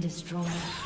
Destroyed.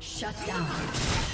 Shut down.